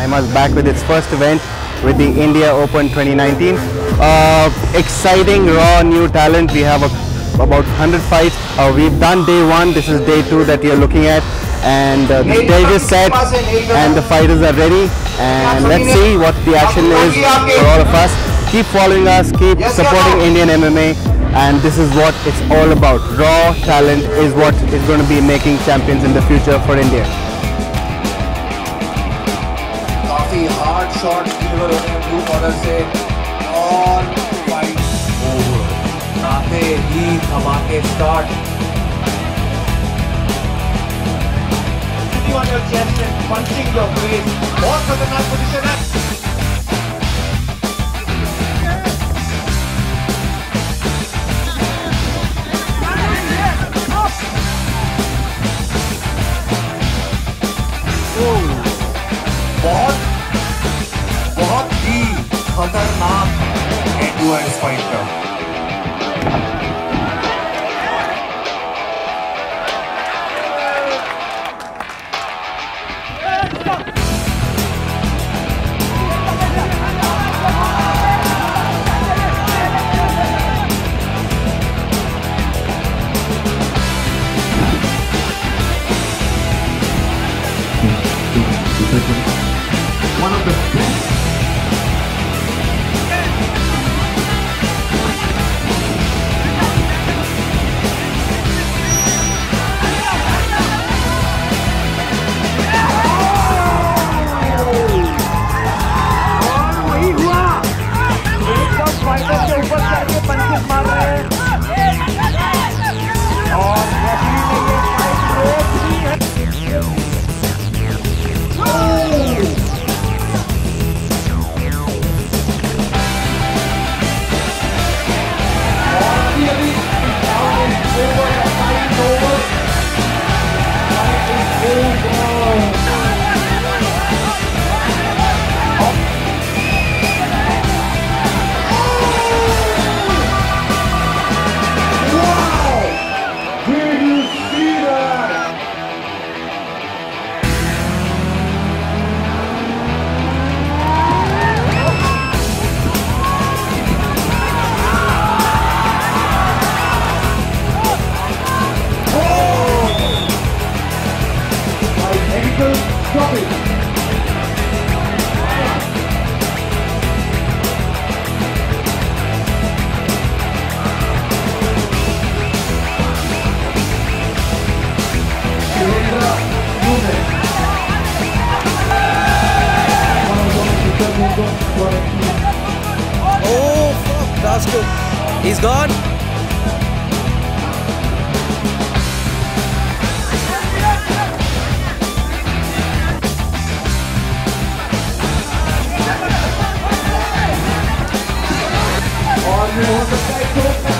AIMMAA's back with its first event with the India Open 2019. Uh, exciting, raw, new talent. We have a, about 100 fights. Uh, we've done day one. This is day two that you're looking at. And uh, the stage is set and the fighters are ready. And let's see what the action is for all of us. Keep following us, keep supporting Indian MMA. And this is what it's all about. Raw talent is what is going to be making champions in the future for India. Shots deliver होते हैं blue collar से और fight over आते ही धमाके start on your chest and punching your face बहुत है। Nice fight, though. Stop! Did Oh, fuck. That's good. He's gone. You're the faithful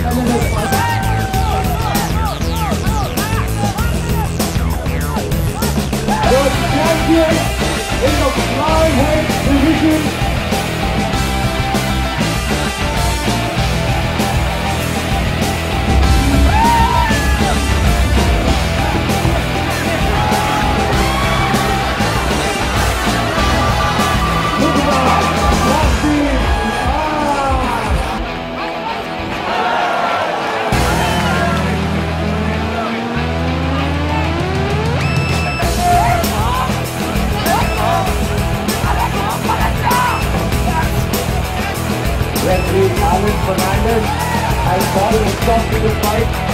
I thought it was something to fight.